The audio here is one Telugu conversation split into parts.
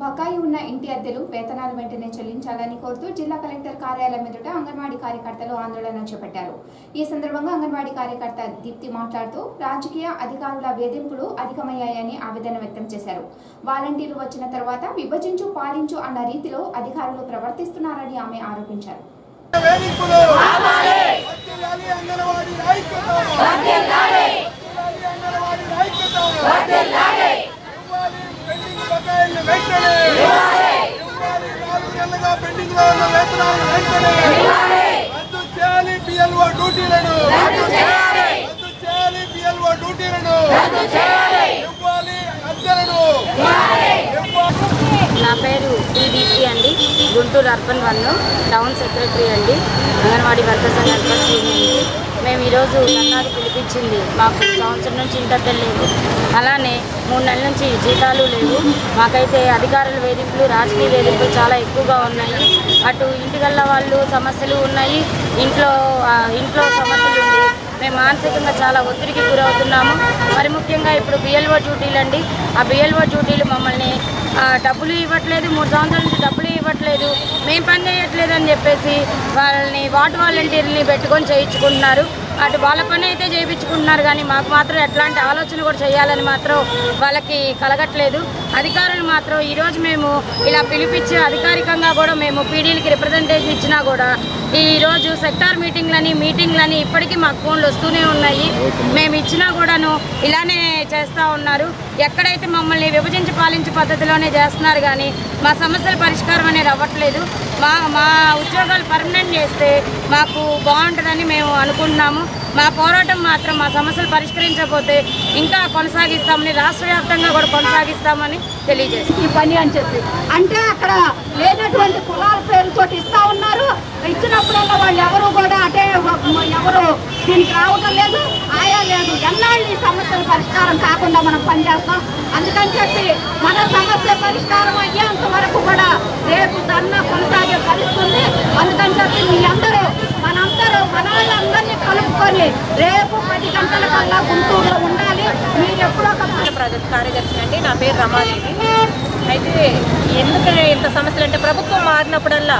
బకాయి ఉన్న ఇంటి అద్దెలు వేతనాలు వెంటనే చెల్లించాలని కోరుతూ జిల్లా కలెక్టర్ కార్యాలయం ఎదుట అంగన్వాడీ కార్యకర్తలు ఆందోళన చేపట్టారు. ఈ సందర్భంగా అంగన్వాడీ కార్యకర్త దీప్తి మాట్లాడుతూ రాజకీయ అధికారుల వేధింపులు అధికమయ్యాయని ఆవేదన వ్యక్తం చేశారు. వాలంటీర్లు వచ్చిన తర్వాత విభజించు పాలించు అన్న రీతిలో అధికారులు ప్రవర్తిస్తున్నారని ఆమె ఆరోపించారు వేధింపులు వర్ధిల్లాలి అంగన్వాడీ ఐక్యత వర్ధిల్లాలి అంగన్వాడీ ఐక్యత ఇవ్వాలి పెండింగ్ బకాయిల్ని వెంటనే నెలలుగా పెండింగ్లో ఉన్న వేతనాలను వెంటనే రద్దు చేయాలి పిఎల్ఓ డ్యూటీలను రద్దు చేయాలి పిఎల్ఓ డ్యూటీలను ఇవ్వాలి అద్దెలను నా పేరు టీడీపీ అండి. Guntur urban one town secretary అండి. అంగన్వాడీ వర్కర్స్ అండ్ అర్బన్ యూనియన్కి మేము ఈరోజు ధర్నాకు పిలిపించింది. మాకు సంవత్సరం నుంచి ఇంటర్దెల్ లేదు. అలానే మూడు నెలల నుంచి జీతాలు లేవు. మాకైతే అధికారుల వేధింపులు రాజకీయ వేధింపులు చాలా ఎక్కువగా ఉన్నాయి. అటు ఇంటికల్లా వాళ్ళు సమస్యలు ఉన్నాయి. ఇంట్లో ఇంట్లో సమస్యలు ఉన్నాయి. మేము మానసికంగా చాలా ఒత్తిడికి గురవుతున్నాము. మరి ముఖ్యంగా ఇప్పుడు బిఎల్ఓ డ్యూటీలు అండి. ఆ బిఎల్ఓ డ్యూటీలు మమ్మల్ని డబ్బులు ఇవ్వట్లేదు. మూడు సంవత్సరాల నుంచి డబ్బులు ఇవ్వట్లేదు. మేము పని చేయట్లేదు అని చెప్పేసి వాళ్ళని వార్డు వాలంటీర్ని పెట్టుకొని చేయించుకుంటున్నారు. అటు వాళ్ళ పని అయితే చేయించుకుంటున్నారు కానీ మాకు మాత్రం ఎట్లాంటి ఆలోచన కూడా చేయాలని మాత్రం వాళ్ళకి కలగట్లేదు. అధికారులు మాత్రం ఈరోజు మేము ఇలా పిలిపించి అధికారికంగా కూడా మేము పీడీలకి రిప్రజెంటేషన్ ఇచ్చినా కూడా ఈరోజు సెక్టార్ మీటింగ్లని మీటింగ్లని ఇప్పటికీ మాకు ఫోన్లు వస్తూనే ఉన్నాయి. మేము ఇచ్చినా కూడాను ఇలానే చేస్తూ ఉన్నారు. ఎక్కడైతే మమ్మల్ని విభజించి పాలించే పద్ధతిలోనే చేస్తున్నారు కానీ మా సమస్యల పరిష్కారం అనేది అవ్వట్లేదు. మా మా ఉద్యోగాలు పర్మనెంట్ చేస్తే మాకు బాగుంటుందని మేము అనుకుంటున్నాము. మా పోరాటం మాత్రం మా సమస్యలు పరిష్కరించకపోతే ఇంకా కొనసాగిస్తామని రాష్ట్ర వ్యాప్తంగా కూడా కొనసాగిస్తామని తెలియజేస్తాం ఈ పని అని చెప్పి. అంటే అక్కడ లేనటువంటి కులాల పేరుతో ఇస్తా ఉన్నారు ఇచ్చినప్పుడల్లా వాళ్ళు ఎవరు కూడా అంటే ఎవరు దీనికి రావటం లేదు ఆయా లేదు. ఎన్నాళ్ళు ఈ సమస్యల పరిష్కారం కాకుండా మనం పనిచేస్తాం? అందుకని చెప్పి మన సమస్య పరిష్కారం అయ్యేంత వరకు కూడా రేపు ధర్నా కొనసాగే పరిస్థితుంది అందుకని చెప్పి మీ అందరూ మనందరూ మన వాళ్ళందరినీ కలుపుకొని రేపు పది గంటల కల్లా గుంటూరులో ఉండాలి. మీరు ఎప్పుడో ఒక ప్రాజెక్ట్ కార్యదర్శి అండి. నా పేరు రమాదేవి. అయితే ఎందుకు ఇంత సమస్యలు అంటే ప్రభుత్వం మారినప్పుడల్లా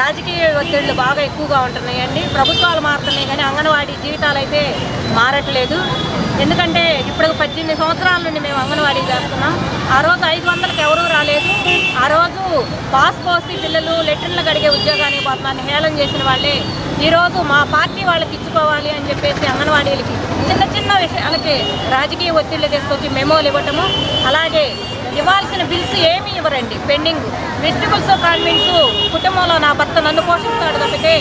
రాజకీయ ఒత్తిళ్ళు బాగా ఎక్కువగా ఉంటున్నాయండి. ప్రభుత్వాలు మారుతున్నాయి కానీ అంగన్వాడీ జీవితాలు అయితే మారట్లేదు. ఎందుకంటే ఇప్పుడు పద్దెనిమిది సంవత్సరాల నుండి మేము అంగన్వాడీ చేస్తున్నాం. ఆ రోజు ఐదు వందలకు ఎవరూ రాలేదు. ఆ రోజు పాస్ పోసి పిల్లలు లెటర్లు కడిగే ఉద్యోగానికి పోతున్నాను హేళన చేసిన వాళ్ళే. ఈరోజు మా పార్టీ వాళ్ళకి ఇచ్చుకోవాలి అని చెప్పేసి అంగన్వాడీలకి చిన్న చిన్న విషయాలకి రాజకీయ ఒత్తిళ్ళు తీసుకొచ్చి మెమోలు ఇవ్వటము అలాగే ఇవ్వాల్సిన బిల్స్ ఏమీ ఇవ్వరండి. పెండింగ్ వెజిటబుల్స్ కాన్వెంట్స్ కుటుంబంలో నా భర్త నన్ను పోషిస్తాడు తప్పితే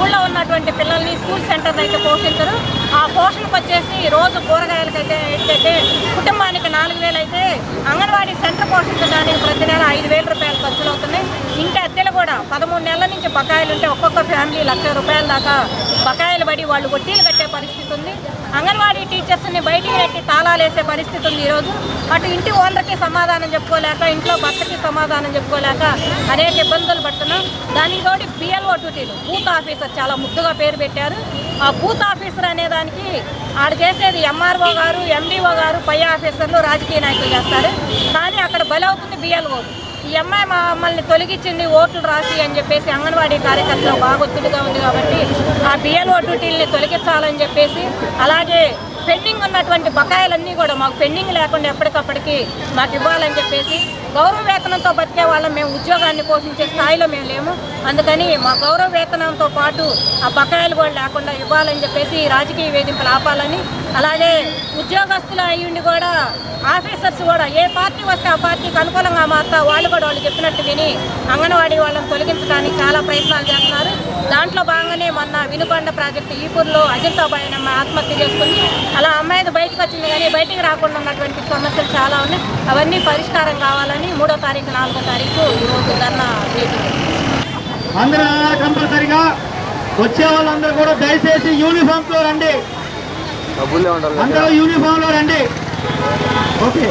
ఊళ్ళో ఉన్నటువంటి పిల్లల్ని స్కూల్ సెంటర్ అయితే పోషించరు. ఆ పోషణకు వచ్చేసి రోజు కూరగాయలకైతే ఏంటంటే కుటుంబానికి నాలుగు వేలు అయితే అంగన్వాడీ సెంటర్ పోషించడానికి ప్రతి నెల ఐదు వేల రూపాయలు ఖర్చులు అవుతున్నాయి. ఇంటి అద్దెలు కూడా పదమూడు నెలల నుంచి బకాయిలు ఉంటే ఒక్కొక్క ఫ్యామిలీ లక్ష రూపాయల దాకా బకాయిలు పడి వాళ్ళు వడ్డీలు కట్టే పరిస్థితి ఉంది. అంగన్వాడీ టీచర్స్ని బయటికి నెట్టి తాళాలు వేసే పరిస్థితి ఉంది ఈరోజు. అటు ఇంటి ఓనర్కి సమాధానం చెప్పుకోలేక ఇంట్లో భర్తకి సమాధానం చెప్పుకోలేక అనేక ఇబ్బందులు పడుతున్నాం. దానికి తోటి బిఎల్ఓ డ్యూటీలు బూత్ ఆఫీసర్ చాలా ముద్దుగా పేరు పెట్టారు. ఆ బూత్ ఆఫీసర్ అనే దానికి ఆడ చేసేది ఎంఆర్ఓ గారు ఎండిఓ గారు పై ఆఫీసర్లు రాజకీయ నాయకులు చేస్తారు. కానీ అక్కడ బలవుతుంది బిఎల్ఓ ఈ అమ్మాయి మమ్మల్ని తొలగించింది ఓట్లు రాసి అని చెప్పేసి అంగన్వాడీ కార్యకర్తలు బాగా ఒత్తిడిగా ఉంది కాబట్టి ఆ బిఎల్ఓ డ్యూటీల్ని తొలగించాలని చెప్పేసి అలాగే పెండింగ్ ఉన్నటువంటి బకాయిలన్నీ కూడా మాకు పెండింగ్ లేకుండా ఎప్పటికప్పటికి మాకు ఇవ్వాలని చెప్పేసి గౌరవ వేతనంతో బతికే వాళ్ళం మేము ఉద్యోగాన్ని పోషించే స్థాయిలో మేము లేము. అందుకని మా గౌరవ వేతనంతో పాటు ఆ బకాయిలు కూడా లేకుండా ఇవ్వాలని చెప్పేసి రాజకీయ వేధింపులు ఆపాలని అలాగే ఉద్యోగస్తులు అయ్యుండి కూడా ఆఫీసర్స్ కూడా ఏ పార్టీ వస్తే ఆ పార్టీకి అనుకూలంగా మారుతా వాళ్ళు కూడా వాళ్ళు చెప్పినట్టు విని అంగన్వాడీ వాళ్ళని తొలగించడానికి చాలా ప్రయత్నాలు చేస్తున్నారు. దాంట్లో భాగంగానే మొన్న వినుకొండ ప్రాజెక్టు ఈపూర్లో అజంతాబాయి అనే అమ్మాయి ఆత్మహత్య చేసుకుంది. అలా అమ్మాయిది బయటకు వచ్చింది కానీ బయటికి రాకుండా ఉన్నటువంటి సమస్యలు చాలా ఉన్నాయి. అవన్నీ పరిష్కారం కావాలని మూడో తారీఖు నాలుగో తారీఖు ఈరోజు ధర్నా అందరూ కంపల్సరిగా వచ్చే వాళ్ళందరూ కూడా దయచేసి యూనిఫామ్ రండి. అందరూ యూనిఫామ్లో రండి. ఓకే.